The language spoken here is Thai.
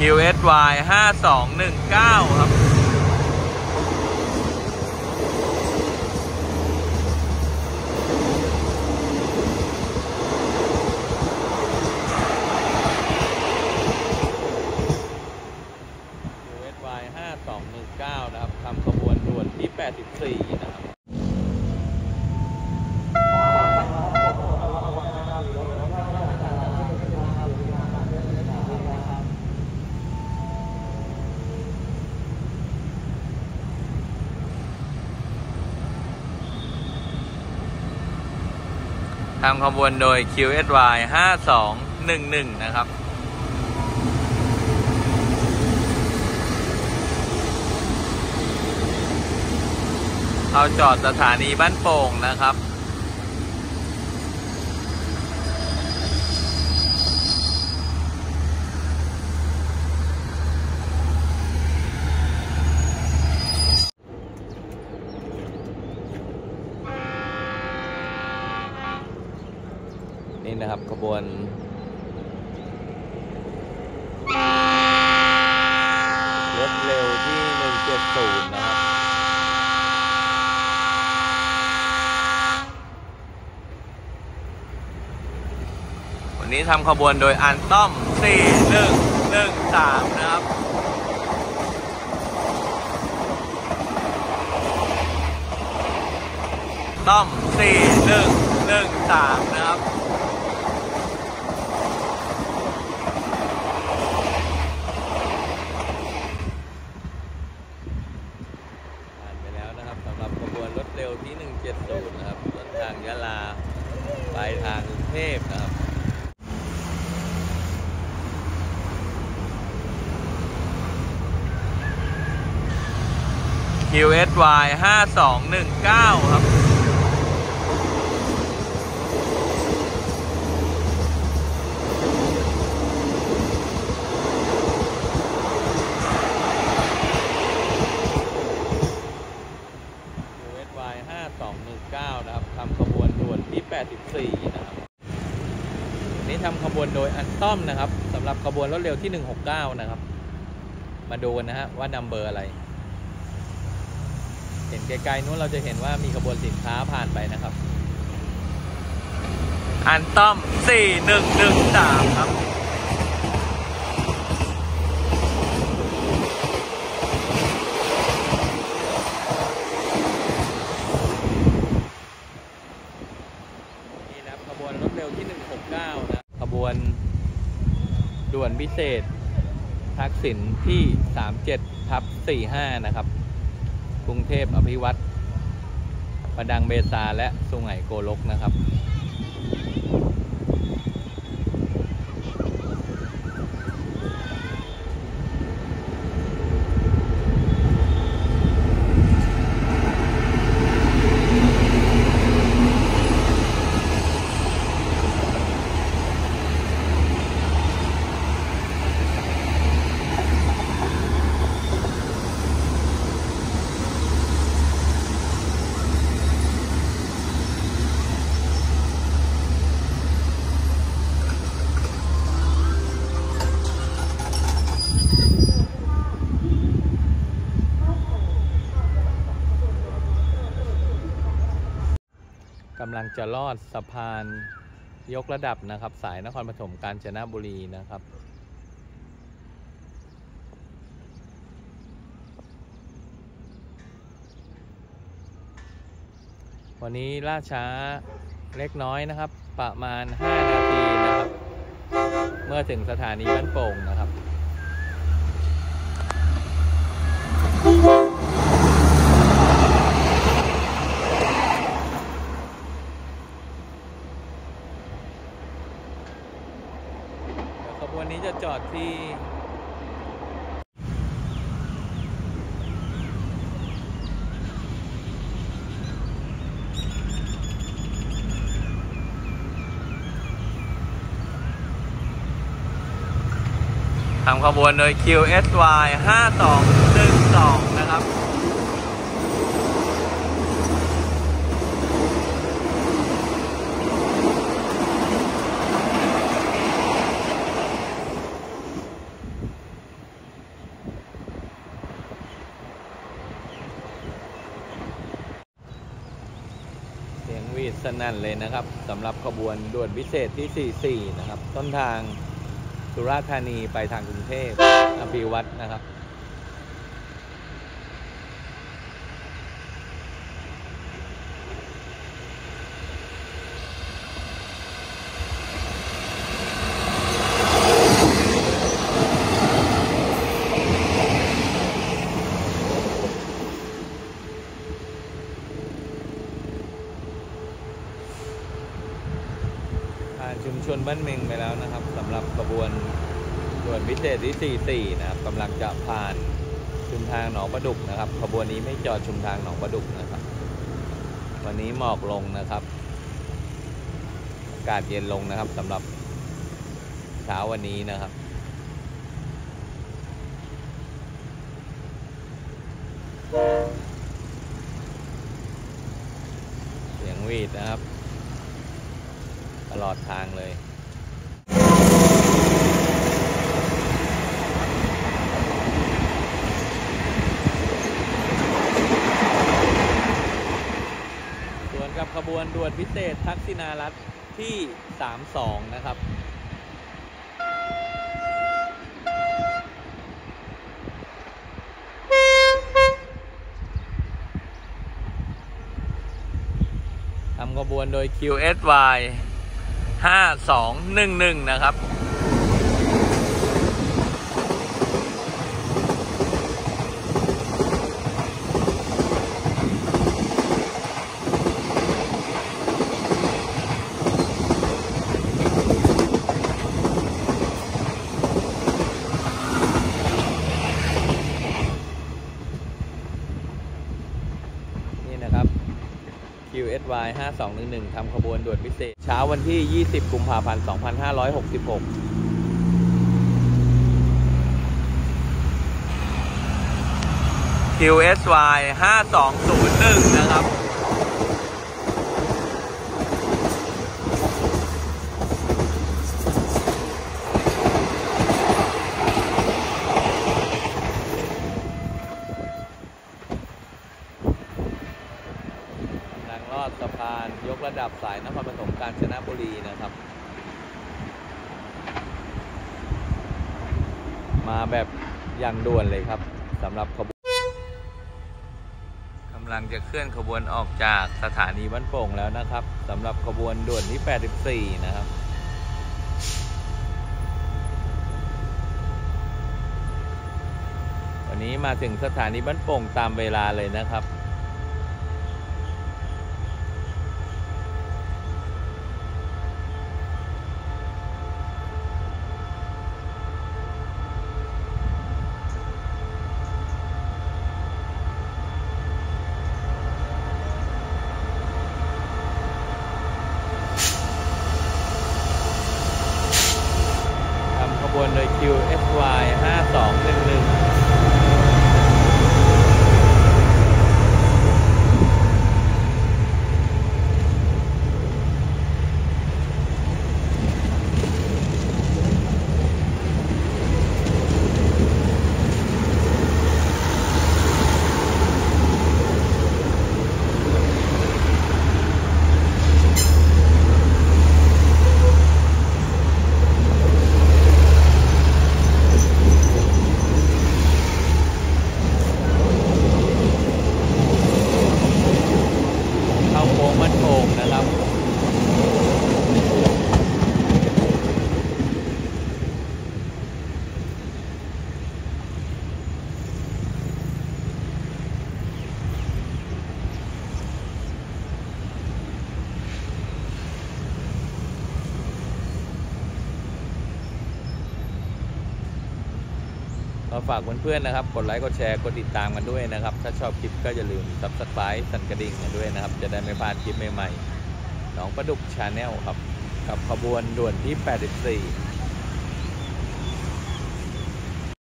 QSY 5219 ครับ QSY 5219 นะครับทำขบวนด่วนที่ 84 นะครับ ทำขบวนโดย QSY 5211 นะครับ เอาจอดสถานีบ้านโป่งนะครับ นี่นะครับขบวนรถเร็วที่ 170 นะครับ วันนี้ทำขบวนโดยอันต้อม 4113 นะครับต้อม 4113 นะครับ ผ่านไปแล้วนะครับสำหรับขบวนรถเร็วที่ 170 นะครับต้นทางยะลาปลายทางกรุงเทพนะครับ QSY 5219 ครับ QSY 5219 นะครับทำขบวนด่วนที่ 84 นะครับนนี้ทำขบวนโดยอันต้อมนะครับสำหรับขบวนรถเร็วที่ 169 นะครับ มาดูกันนะฮะว่านัมเบอร์อะไร เห็นไกลๆนู้นเราจะเห็นว่ามีขบวนสินค้าผ่านไปนะครับ อันต้อม 4113 ครับนี่นะครับขบวนรถเร็วที่169นะขบวนด่วนพิเศษทักษิณที่ 37ทับ45 นะครับ กรุงเทพอภิวัตรประดังเบซาและสุไหงโกลกนะครับำลังจะลอดสะพานยกระดับนะครับ สายนครปฐมกาญจนบุรีนะครับ วันนี้ล่าช้าเล็กน้อยนะครับ ประมาณ 5 นาทีนะครับ เมื่อถึงสถานีบ้านโป่งนะครับ เดี๋ยวขบวนนี้ จอดที่ทำขบวนโดย QSY 5 2 นะครับ ข วีดสนั่นเลยนะครับสำหรับขบวนด่วนพิเศษที่ 44 นะครับ ต้นทางสุราษฎร์ธานีไปทางกรุงเทพอภิวัตนะครับ ผ่านชุมชนบ้านเมงไปแล้วนะครับสำหรับขบวนด่วนพิเศษที่ 44 นะครับกำลังจะผ่านชุมทางหนองประดุกนะครับขบวนนี้ไม่จอดชุมทางหนองประดุกนะครับ วันนี้หมอกลงนะครับอากาศเย็นลงนะครับสำหรับเช้าวันนี้นะครับเสียงวีดนะครับ ตลอดทางเลย วนกับขบวนด่วนพิเศษทักษิณารัฐที่ 32 นะครับทำขบวนโดย QSY 5211 นะครับ WSY 5211ทำขบวนด่วนพิเศษ เช้าวันที่ 20 กุมภาพันธ์ 2566คิวเอสวายห้าสองศูนย์หนึ่งนะครับ ลอดสะพานยกระดับสายนครปฐมกาญจนบุรีนะครับ มาแบบอย่างด่วนเลยครับสำหรับขบวนกำลังจะเคลื่อนขบวนออกจากสถานีบ้านโป่งแล้วนะครับสำหรับขบวนด่วนที่ 84 นะครับวันนี้มาถึงสถานีบ้านโป่งตามเวลาเลยนะครับ ทำขบวนโดย QSY 5211 เข้าโค้งมันโป่งนะครับ ก็ฝากเพื่อนๆนะครับ กดไลค์กดแชร์กดติดตามกันด้วยนะครับ ถ้าชอบคลิปก็อย่าลืม subscribe สั่นกระดิ่งกันด้วยนะครับ จะได้ไม่พลาดคลิปใหม่ๆน้องประดุกชาแนลครับ กับขบวนด่วนที่ 84